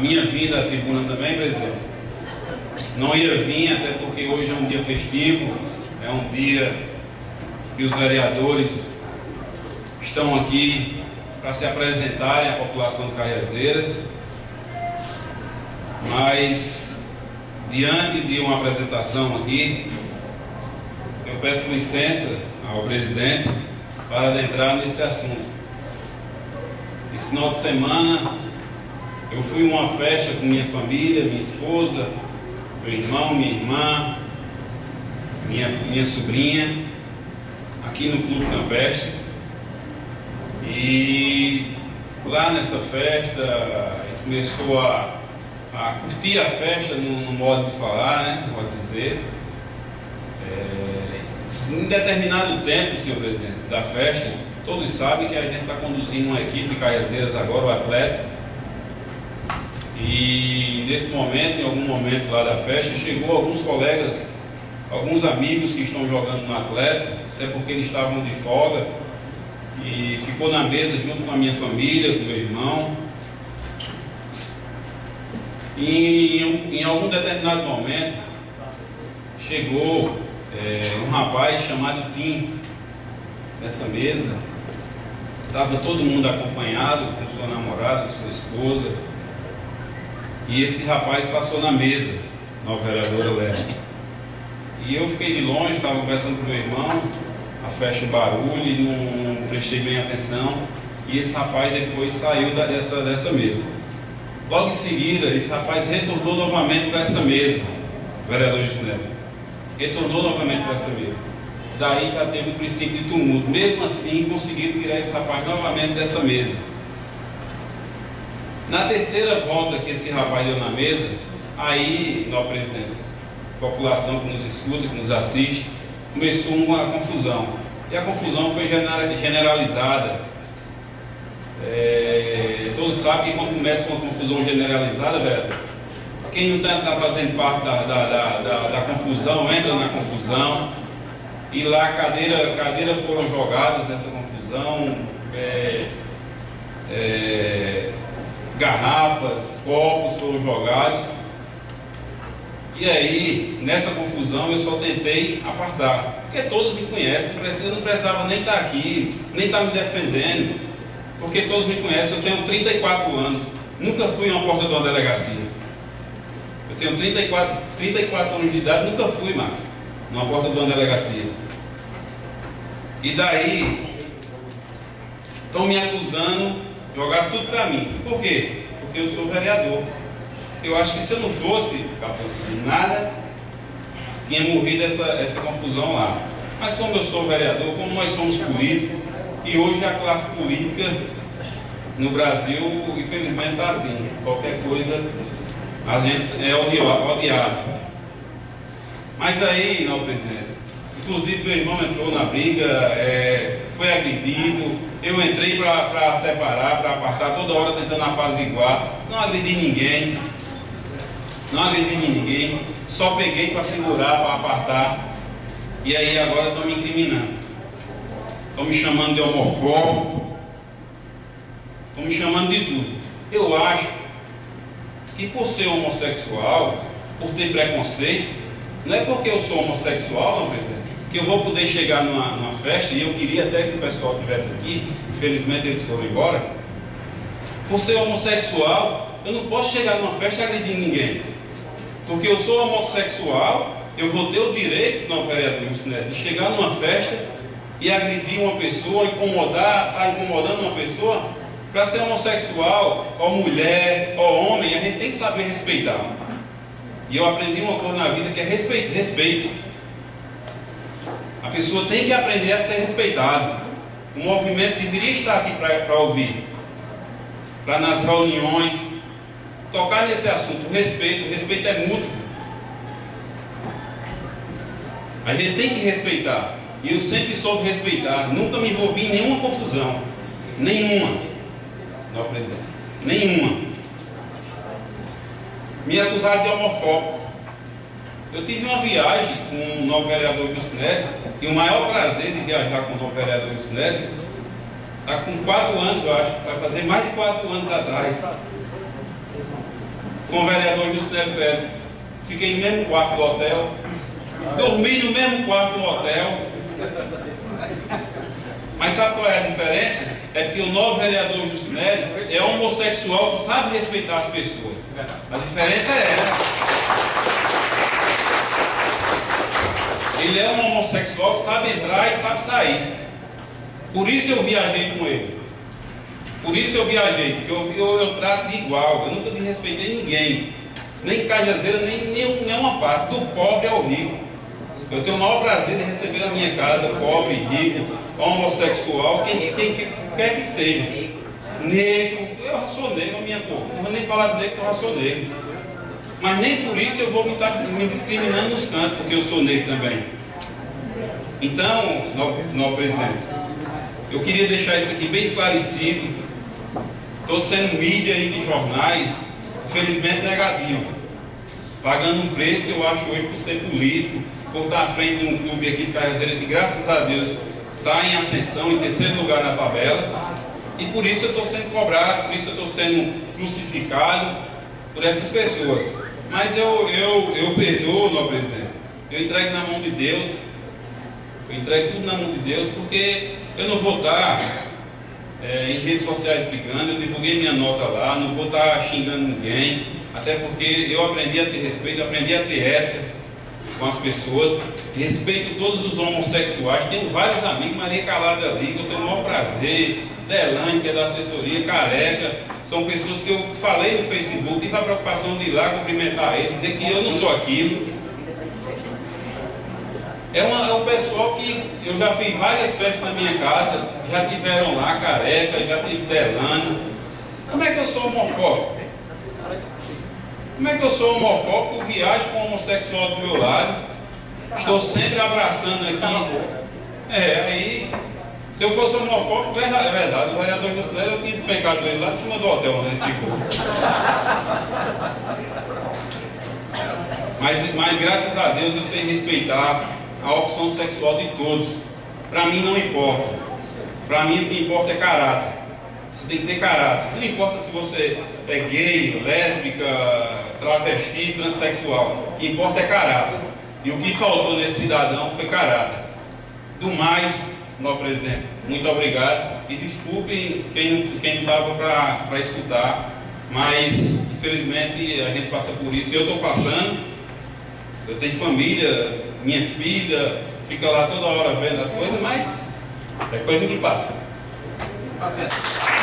minha vinda à tribuna também, presidente. Não ia vir, até porque hoje é um dia festivo, é um dia que os vereadores estão aqui para se apresentarem à população de Caiazeiras. Mas, diante de uma apresentação aqui, eu peço licença ao presidente para adentrar nesse assunto. Esse final de semana eu fui uma festa com minha família, minha esposa, meu irmão, minha irmã, minha, minha sobrinha, aqui no Clube Campestre. E lá nessa festa, a gente começou a, a curtir a festa no, no, modo de falar, né? No modo de dizer. É, em determinado tempo, senhor presidente, da festa, todos sabem que a gente está conduzindo uma equipe de Caiazeiras agora, o atleta. E nesse momento, em algum momento lá da festa, chegou alguns colegas, alguns amigos que estão jogando no atleta, até porque eles estavam de folga, e ficou na mesa junto com a minha família, com meu irmão. E em, em algum determinado momento chegou é, um rapaz chamado Tim nessa mesa. Estava todo mundo acompanhado com sua namorada, com sua esposa. E esse rapaz passou na mesa, na operadora Léo. E eu fiquei de longe, estava conversando com meu irmão, a festa barulho e não, prestei bem atenção. E esse rapaz depois saiu dessa, dessa mesa. Logo em seguida, esse rapaz retornou novamente para essa mesa, o vereador cinema. Retornou novamente para essa mesa. Daí já teve o princípio de tumulto. Mesmo assim, conseguiram tirar esse rapaz novamente dessa mesa. Na terceira volta que esse rapaz deu na mesa, aí, nosso presidente, população que nos escuta, que nos assiste, começou uma confusão. E a confusão foi generalizada. É, todos sabem que quando começa uma confusão generalizada, vereador, quem não está tá fazendo parte da, da, da, da, confusão entra na confusão. E lá cadeira, cadeiras foram jogadas nessa confusão, é, é, garrafas, copos foram jogados. E aí, nessa confusão, eu só tentei apartar. Porque todos me conhecem, eu não precisava nem estar aqui, nem estar me defendendo. Porque todos me conhecem, eu tenho 34 anos. Nunca fui em uma porta de uma delegacia. Eu tenho 34, 34 anos de idade, nunca fui mais numa porta de uma delegacia. E daí, estão me acusando, jogar tudo para mim. Por quê? Porque eu sou vereador. Eu acho que se eu não fosse capacitado nada, tinha morrido essa, essa confusão lá. Mas como eu sou vereador, como nós somos políticos, e hoje a classe política no Brasil, infelizmente, está assim. Qualquer coisa a gente é odiado. Mas aí, não, presidente. Inclusive meu irmão entrou na briga, é, foi agredido. Eu entrei para separar, para apartar, toda hora tentando apaziguar. Não agredi ninguém não agredi ninguém, só peguei para segurar, para apartar, e aí agora estão me incriminando. Estão me chamando de homofóbico, estão me chamando de tudo. Eu acho que por ser homossexual, por ter preconceito, não é porque eu sou homossexual, não, presidente, que eu vou poder chegar numa, numa festa, e eu queria até que o pessoal estivesse aqui, infelizmente eles foram embora. Por ser homossexual, eu não posso chegar numa festa agredindo ninguém. Porque eu sou homossexual, eu vou ter o direito, não, vereador né, de chegar numa festa e agredir uma pessoa, incomodar, estar tá incomodando uma pessoa, para ser homossexual, ou mulher, ou homem, a gente tem que saber respeitar. E eu aprendi uma coisa na vida que é respeito. respeito. A pessoa tem que aprender a ser respeitada. O movimento deveria estar aqui para ouvir. Para nas reuniões tocar nesse assunto, o respeito, o respeito é mútuo. A gente tem que respeitar. E eu sempre soube respeitar. Nunca me envolvi em nenhuma confusão. Nenhuma. Não, presidente. Nenhuma. Me acusaram de homofóbico. Eu tive uma viagem com o novo vereador Juscelino, e o maior prazer de viajar com o novo vereador Juscelino, está com quatro anos, eu acho, vai fazer mais de quatro anos atrás. com o vereador Juscelino Félix. Fiquei no mesmo quarto do hotel, dormi no mesmo quarto do hotel. Mas sabe qual é a diferença? É que o novo vereador Juscelino é homossexual que sabe respeitar as pessoas. A diferença é essa. Ele é um homossexual que sabe entrar e sabe sair. Por isso eu viajei com ele. Por isso eu viajei, porque eu, eu, eu trato de igual. Eu nunca desrespeitei ninguém. Nem cajazeira, nem nenhuma parte. Do pobre ao rico. Eu tenho o maior prazer de receber na minha casa pobre, rico, homossexual, quem, quem, quem quer que seja. Negro, eu sou negro, a minha cor. Não vou nem falar de negro, eu negro. Mas nem por isso eu vou me, estar me discriminando nos cantos, porque eu sou negro também. Então, nobre presidente, eu queria deixar isso aqui bem esclarecido. Estou sendo mídia aí de jornais, infelizmente negativo. Pagando um preço, eu acho hoje, por ser político, por estar à frente de um clube aqui de Carrezeira, que graças a Deus está em ascensão, em terceiro lugar na tabela. E por isso eu estou sendo cobrado, por isso eu estou sendo crucificado por essas pessoas. Mas eu, eu, eu perdoo, meu presidente. Eu entrego na mão de Deus. Eu entrego tudo na mão de Deus, porque eu não vou estar é, em redes sociais brigando. Eu divulguei minha nota lá, não vou estar xingando ninguém. Até porque eu aprendi a ter respeito, aprendi a ter ética com as pessoas. Respeito todos os homossexuais. Tenho vários amigos, Maria Calada ali, que eu tenho o maior prazer. Delane, que é da assessoria, Careca. São pessoas que eu falei no Facebook, tive a preocupação de ir lá cumprimentar eles, dizer que eu não sou aquilo. É, uma, é um pessoal que eu já fiz várias festas na minha casa, já tiveram lá careca, já tive delano. Como é que eu sou homofóbico? Como é que eu sou homofóbico? Viajo com homossexual do meu lado, estou sempre abraçando aqui. É, aí se eu fosse homofóbico, é verdade, o vereador Juscelino eu tinha despencado ele lá de cima do hotel onde ele ficou. Mas, mas graças a Deus eu sei respeitar a opção sexual de todos. Para mim não importa. Para mim o que importa é caráter. Você tem que ter caráter. Não importa se você é gay, lésbica, travesti, transexual. O que importa é caráter. E o que faltou nesse cidadão foi caráter. Do mais, nosso presidente, muito obrigado. E desculpem quem, quem não estava para escutar, mas infelizmente a gente passa por isso. Eu estou passando, eu tenho família, minha filha, fica lá toda hora vendo as coisas, mas é coisa que passa. Tá